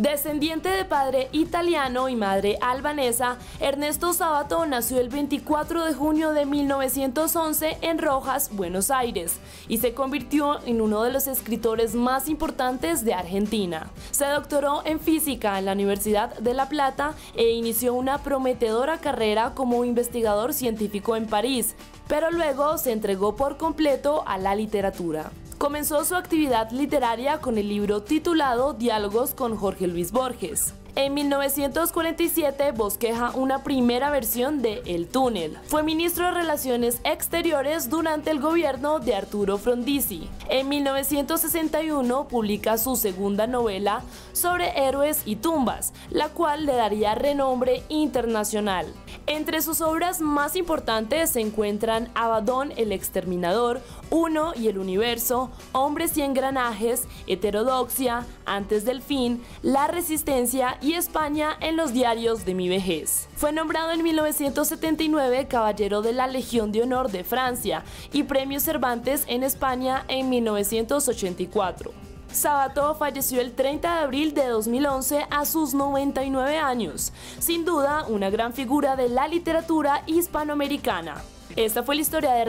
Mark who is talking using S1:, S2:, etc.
S1: Descendiente de padre italiano y madre albanesa, Ernesto Sábato nació el 24 de junio de 1911 en Rojas, Buenos Aires, y se convirtió en uno de los escritores más importantes de Argentina. Se doctoró en física en la Universidad de La Plata e inició una prometedora carrera como investigador científico en París, pero luego se entregó por completo a la literatura. Comenzó su actividad literaria con el libro titulado Diálogos con Jorge Luis Borges. En 1947 bosqueja una primera versión de El túnel. Fue ministro de Relaciones Exteriores durante el gobierno de Arturo Frondizi. En 1961 publica su segunda novela sobre héroes y tumbas, la cual le daría renombre internacional. Entre sus obras más importantes se encuentran Abadón el Exterminador, Uno y el Universo, Hombres y Engranajes, Heterodoxia, Antes del Fin, La Resistencia y España en los diarios de mi vejez. Fue nombrado en 1979 Caballero de la Legión de Honor de Francia y Premio Cervantes en España en 1984. Sabato falleció el 30 de abril de 2011 a sus 99 años, sin duda una gran figura de la literatura hispanoamericana. Esta fue la historia de